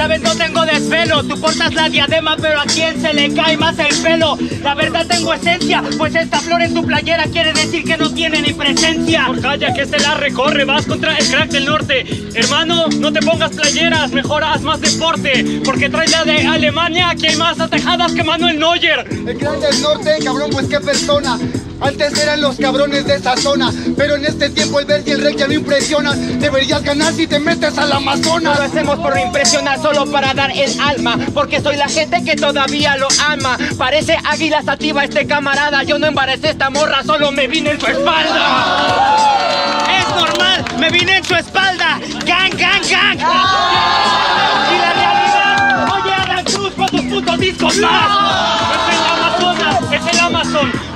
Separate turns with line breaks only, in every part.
Sabes, no tengo desvelo, tú portas la diadema, pero a quién se le cae más el pelo. La verdad tengo esencia, pues esta flor en tu playera quiere decir que no tiene ni presencia.
Por calla que este la recorre, vas contra el crack del norte. Hermano, no te pongas playeras, mejor haz más deporte. Porque traes la de Alemania, que hay más atajadas que Manuel Neuer.
El crack del norte, cabrón, pues qué persona. Antes eran los cabrones de esa zona, pero en este tiempo el ver y el rey ya no impresionan. Deberías ganar si te metes al
No
Amazonas.
lo hacemos por impresionar, solo para dar el alma. Porque soy la gente que todavía lo ama. Parece águila sativa este camarada. Yo no embaracé esta morra, solo me vine en su espalda. Es normal, me vine en su espalda. Gang, gang, gang. Y la realidad, oye Adán Cruz, ¿cuántos putos discos más?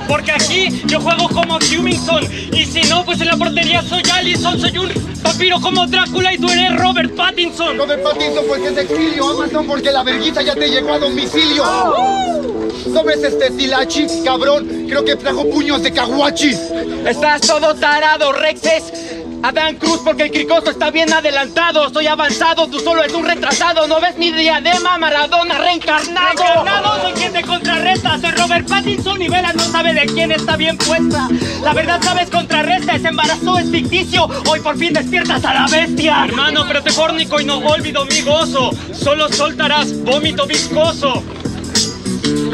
Porque aquí yo juego como Hummington. Y si no, pues en la portería soy Allison. Soy un papiro como Drácula y tú eres Robert Pattinson.
Robert Pattinson porque es exilio, Amazon porque la verguita ya te llegó a domicilio. ¿Sobres este tilachi, cabrón? Creo que trajo puños de caguachi.
Estás todo tarado, Rexes. Adán Cruz, porque el cricoso está bien adelantado. Soy avanzado, tú solo eres un retrasado. ¿No ves mi diadema, Maradona reencarnado?
Encarnado, soy quien te contrarresta. Soy Robert Pattinson y Vela no sabe de quién está bien puesta.
La verdad sabes contrarresta, ese embarazo es ficticio. Hoy por fin despiertas a la bestia.
Hermano, pero te fornico y no olvido mi gozo. Solo soltarás vómito viscoso.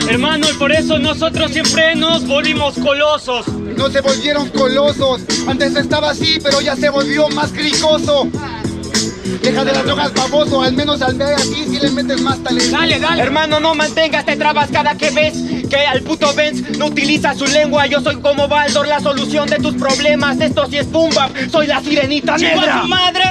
Hermano, y por eso nosotros siempre nos volvimos colosos.
No se volvieron colosos. Antes estaba así, pero ya se volvió más cricoso. Deja de las drogas baboso, al menos al ver aquí si le metes más talento.
Dale, dale. Hermano, no mantengas te trabas cada que ves que al puto Benz no utiliza su lengua. Yo soy como Baldor, la solución de tus problemas. Esto sí es Pumba, soy la sirenita negra.
tu madre,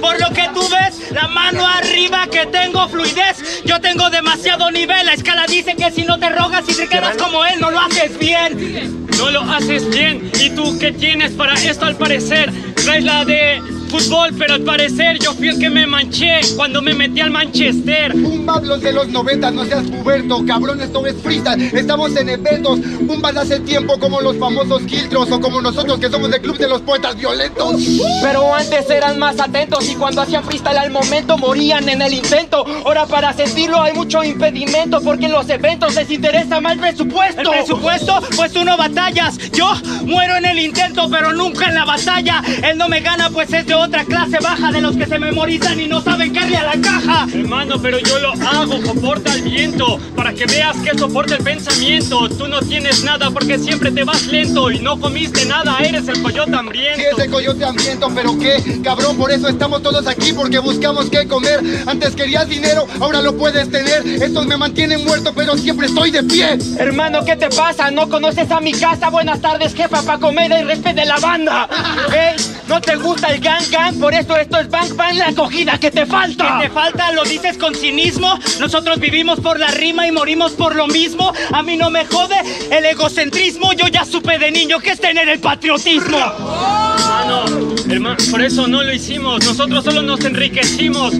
por lo que tú ves, la mano arriba que tengo fluidez. Yo tengo demasiado nivel, la escala dice que si no te rogas y te quedas como él, no lo haces bien. No lo haces bien. ¿Y tú qué tienes para esto al parecer? Traes la de fútbol, pero al parecer yo fui el que me manché cuando me metí al Manchester.
Pumba, los de los 90, no seas puberto, cabrón, esto es freestyle, estamos en eventos. Pumba hace tiempo como los famosos Kiltros o como nosotros que somos del club de los poetas violentos.
Pero antes eran más atentos y cuando hacían freestyle al momento morían en el intento. Ahora para sentirlo hay mucho impedimento porque en los eventos les interesa más el presupuesto.
¿El presupuesto? Pues tú no batallas. Yo muero en el intento, pero nunca en la batalla. Él no me gana, pues es de otra clase baja de los que se memorizan y no saben caerle a la caja. Hermano, pero yo lo hago, soporta el viento. Para que veas que soporta el pensamiento. Tú no tienes nada porque siempre te vas lento y no comiste nada. Eres el coyote
Sí,
hambriento.
es el coyote hambriento, pero qué, cabrón, por eso estamos todos aquí, porque buscamos qué comer. Antes querías dinero, ahora lo puedes tener. Estos me mantienen muerto, pero siempre estoy de pie.
Hermano, ¿qué te pasa? ¿No conoces a mi casa? Buenas tardes, jefa, pa' comer y respete la banda. Ey, ¿no te gusta el gang gang? Por eso esto es bang bang la acogida que te falta.
¿Qué te falta? ¿Lo dices con cinismo? Nosotros vivimos por la rima y morimos por lo mismo. A mí no me jode el egocentrismo. Yo ya supe de niño que es tener el patriotismo. Hermano, hermano, por eso no lo hicimos. Nosotros solo nos enriquecimos.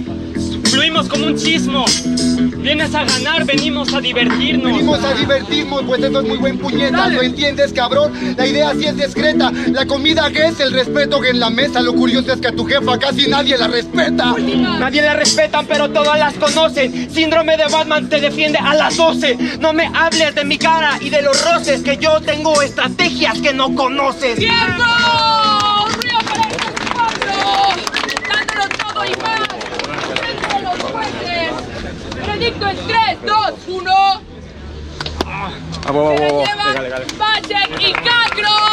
Fluimos como un chismo. Vienes a ganar, venimos a divertirnos.
Venimos a divertirnos, pues esto es muy buen puñeta, ¿lo entiendes, cabrón? La idea sí es discreta, la comida que es el respeto que en la mesa. Lo curioso es que a tu jefa casi nadie la respeta.
Nadie la respetan, pero todas las conocen. Síndrome de Batman te defiende a las 12. No me hables de mi cara y de los roces, que yo tengo estrategias que no conoces.
¡Tiempo! ¡Río para este pueblo! ¡Dándolo todo y más! ¡Entre los jueces! ¡Veredicto en 3, 2, 1!
Wow, wow,
¡Se
wow.
la llevan Bacek y Cacro!